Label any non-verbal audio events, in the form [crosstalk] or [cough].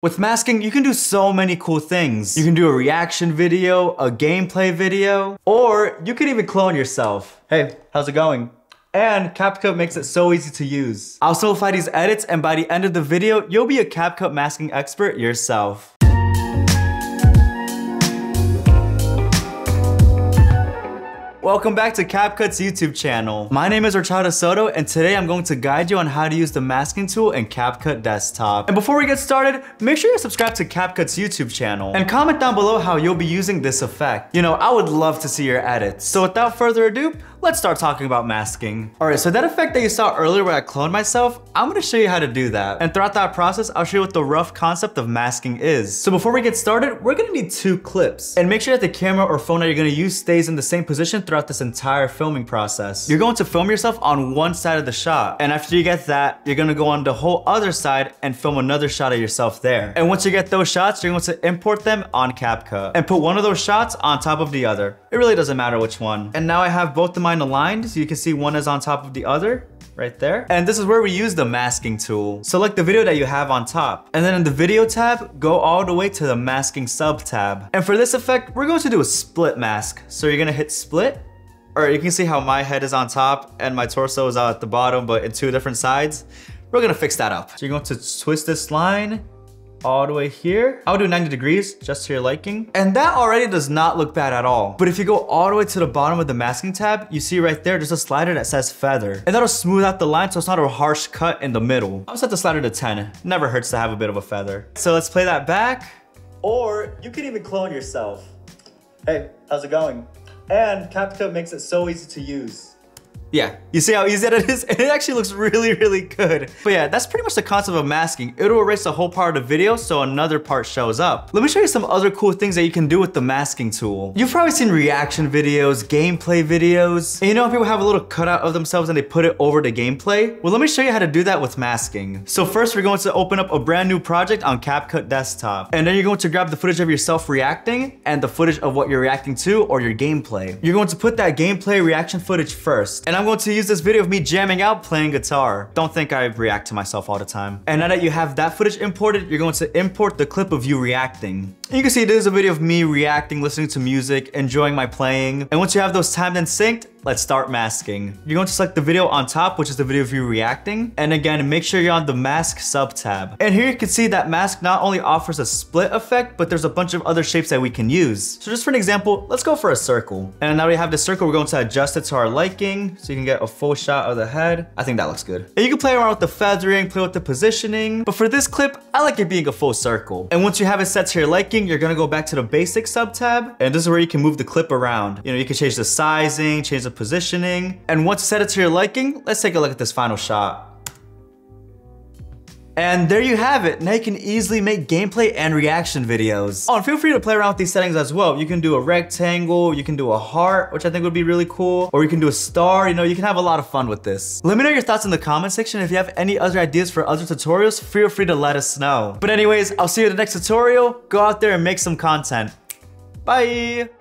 With masking, you can do so many cool things. You can do a reaction video, a gameplay video, or you can even clone yourself. Hey, how's it going? And CapCut makes it so easy to use. I'll simplify these edits and by the end of the video, you'll be a CapCut masking expert yourself. Welcome back to CapCut's YouTube channel. My name is Ricardo Soto and today I'm going to guide you on how to use the masking tool in CapCut Desktop. And before we get started, make sure you subscribe to CapCut's YouTube channel and comment down below how you'll be using this effect. You know, I would love to see your edits. So without further ado, let's start talking about masking. All right, so that effect that you saw earlier where I cloned myself, I'm gonna show you how to do that. And throughout that process, I'll show you what the rough concept of masking is. So before we get started, we're gonna need two clips. And make sure that the camera or phone that you're gonna use stays in the same position throughout this entire filming process. You're going to film yourself on one side of the shot. And after you get that, you're gonna go on the whole other side and film another shot of yourself there. And once you get those shots, you're going to import them on CapCut and put one of those shots on top of the other. It really doesn't matter which one. And now I have both of mine aligned, so you can see one is on top of the other right there. And this is where we use the masking tool. Select the video that you have on top. And then in the video tab, go all the way to the masking sub tab. And for this effect, we're going to do a split mask. So you're gonna hit split. All right, you can see how my head is on top and my torso is out at the bottom, but in two different sides. We're gonna fix that up. So you're going to twist this line all the way here. I'll do 90 degrees just to your liking. And that already does not look bad at all. But if you go all the way to the bottom of the masking tab, you see right there, there's a slider that says feather. And that'll smooth out the line so it's not a harsh cut in the middle. I'll set the slider to 10. Never hurts to have a bit of a feather. So let's play that back. Or you can even clone yourself. Hey, how's it going? And CapCut makes it so easy to use. Yeah, you see how easy that is? And [laughs] it actually looks really, really good. But yeah, that's pretty much the concept of masking. It'll erase the whole part of the video so another part shows up. Let me show you some other cool things that you can do with the masking tool. You've probably seen reaction videos, gameplay videos, and you know how people have a little cutout of themselves and they put it over the gameplay? Well, let me show you how to do that with masking. So first, we're going to open up a brand new project on CapCut Desktop. And then you're going to grab the footage of yourself reacting and the footage of what you're reacting to or your gameplay. You're going to put that gameplay reaction footage first. And I'm going to use this video of me jamming out playing guitar. Don't think I react to myself all the time. And now that you have that footage imported, you're going to import the clip of you reacting. And you can see this is a video of me reacting, listening to music, enjoying my playing. And once you have those timed and synced, let's start masking. You're going to select the video on top, which is the video of you reacting. And again, make sure you're on the mask sub tab. And here you can see that mask not only offers a split effect, but there's a bunch of other shapes that we can use. So just for an example, let's go for a circle. And now we have the circle, we're going to adjust it to our liking so you can get a full shot of the head. I think that looks good. And you can play around with the feathering, play with the positioning. But for this clip, I like it being a full circle. And once you have it set to your liking, you're gonna go back to the basic sub tab. And this is where you can move the clip around. You know, you can change the sizing, change the positioning. And once you set it to your liking, let's take a look at this final shot. And there you have it. Now you can easily make gameplay and reaction videos. Oh, and feel free to play around with these settings as well. You can do a rectangle, you can do a heart, which I think would be really cool, or you can do a star, you know, you can have a lot of fun with this. Let me know your thoughts in the comment section. If you have any other ideas for other tutorials, feel free to let us know. But anyways, I'll see you in the next tutorial. Go out there and make some content. Bye!